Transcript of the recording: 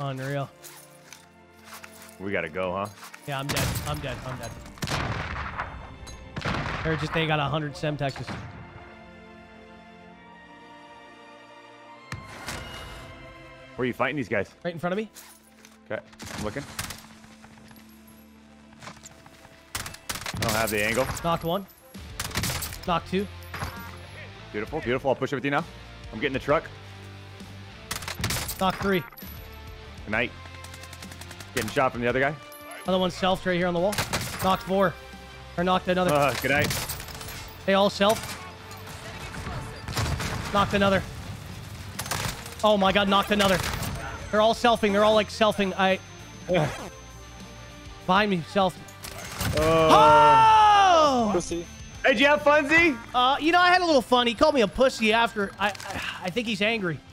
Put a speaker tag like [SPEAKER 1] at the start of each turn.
[SPEAKER 1] Unreal.
[SPEAKER 2] We gotta go, huh?
[SPEAKER 1] Yeah, I'm dead. I'm dead. I'm dead. They're just, they got a 100 Semtexes.
[SPEAKER 2] Where are you fighting these guys?
[SPEAKER 1] Right in front of me.
[SPEAKER 2] Okay, I'm looking. I don't have the angle.
[SPEAKER 1] Knocked one. Knocked two.
[SPEAKER 2] Beautiful, beautiful. I'll push it with you now. I'm getting the truck.
[SPEAKER 1] Knocked three.
[SPEAKER 2] Good night. Getting shot from the other guy.
[SPEAKER 1] Other one self right here on the wall. Knocked four. Or knocked another.
[SPEAKER 2] Uh, good night.
[SPEAKER 1] They all self. Knocked another. Oh my god, knocked another. They're all selfing. They're all like selfing. I. Behind me, self. Oh!
[SPEAKER 3] Pussy.
[SPEAKER 2] Hey, did you have fun, Z?
[SPEAKER 1] Uh, you know, I had a little fun. He called me a pussy after. I, I, I think he's angry.